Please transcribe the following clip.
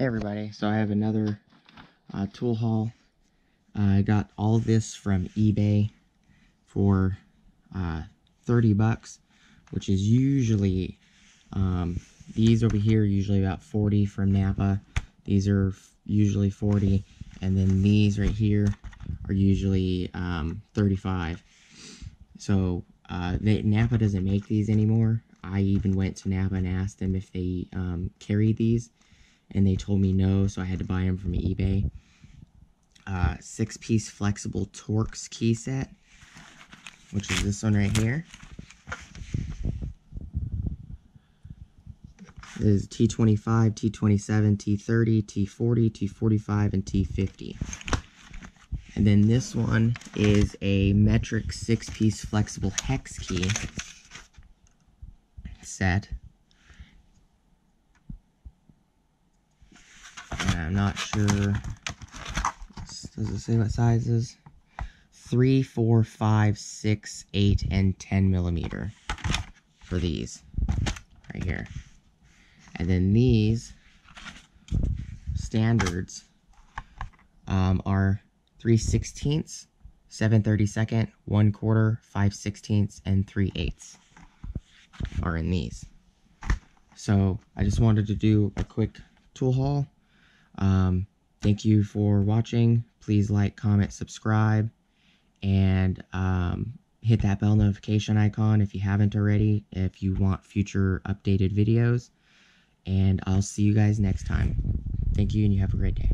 Everybody, so I have another uh, tool haul. Uh, I got all this from eBay for uh, 30 bucks, which is usually, um, these over here usually about 40 from Napa. These are usually 40, and then these right here are usually um, 35. So uh, they, Napa doesn't make these anymore. I even went to Napa and asked them if they um, carry these and they told me no, so I had to buy them from eBay. Uh, six piece flexible Torx key set, which is this one right here. This is T25, T27, T30, T40, T45, and T50. And then this one is a metric six piece flexible hex key set. I'm not sure. Does it say what sizes? 3, 4, 5, 6, 8, and 10 millimeter for these right here. And then these standards um, are 3 sixteenths, 7 32nd, 1 quarter, 5 sixteenths, and 3 eighths are in these. So I just wanted to do a quick tool haul um, thank you for watching. Please like, comment, subscribe, and um, hit that bell notification icon if you haven't already, if you want future updated videos. And I'll see you guys next time. Thank you, and you have a great day.